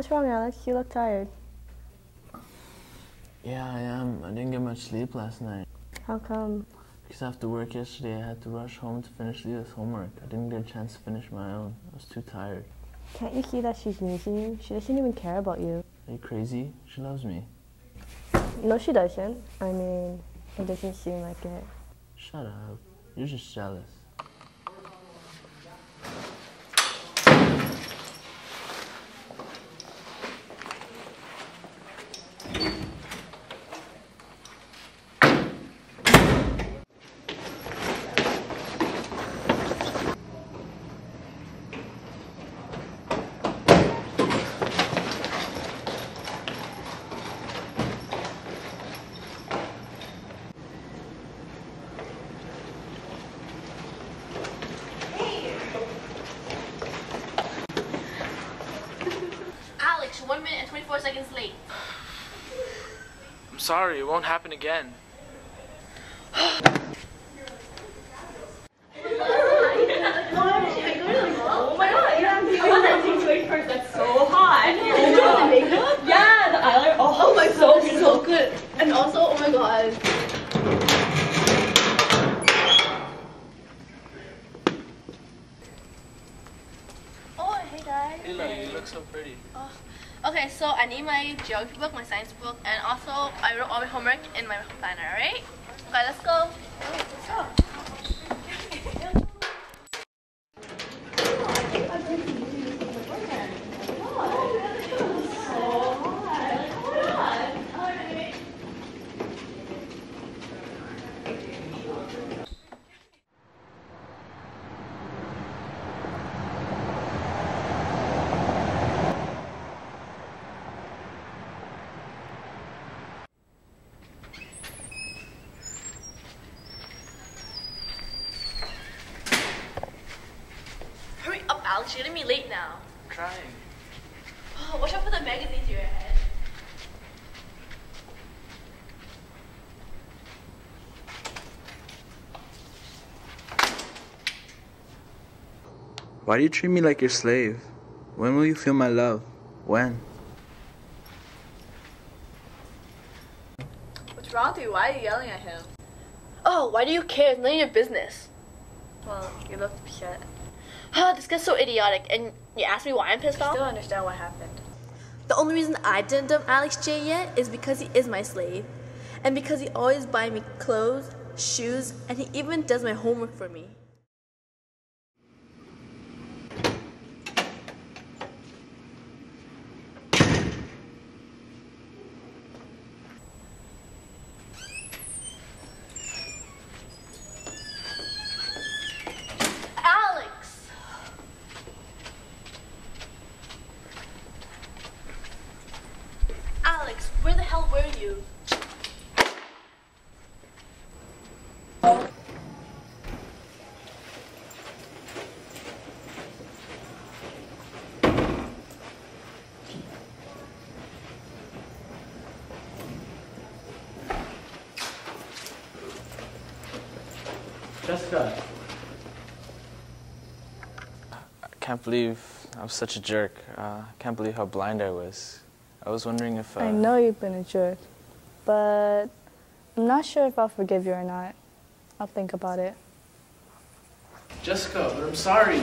What's wrong, Alex? You look tired. Yeah, I am. I didn't get much sleep last night. How come? Because after work yesterday, I had to rush home to finish Leah's homework. I didn't get a chance to finish my own. I was too tired. Can't you see that she's using you? She doesn't even care about you. Are you crazy? She loves me. No, she doesn't. I mean, it doesn't seem like it. Shut up. You're just jealous. Alex, you're one minute and 24 seconds late. I'm sorry, it won't happen again. Oh my god, yeah, I'm that thing to. That's so hot. Oh the? Yeah, the eyeliner. Oh, oh my so so good. And also, oh my god. Oh, hey guys. Hila, you look so pretty. Oh, okay, so I need my geography book, my science book, and also I wrote all my homework in my planner, alright? Okay, let's go. Let's go. Hurry up, Alex. You're getting me late now. I'm trying. Oh, watch out for the magazine to your head. Why do you treat me like your slave? When will you feel my love? When? What's wrong with you? Why are you yelling at him? Oh, why do you care? It's none of your business. Well, you look upset. Oh, this guy's so idiotic. And you ask me why I'm pissed off? I off? still understand what happened. The only reason I didn't dump Alex J yet is because he is my slave. And because he always buys me clothes, shoes, and he even does my homework for me. Alex! Alex, where the hell were you? Jessica. I can't believe I was such a jerk. Uh, I can't believe how blind I was. I was wondering if. Uh, I know you've been a jerk, but I'm not sure if I'll forgive you or not. I'll think about it. Jessica, but I'm sorry.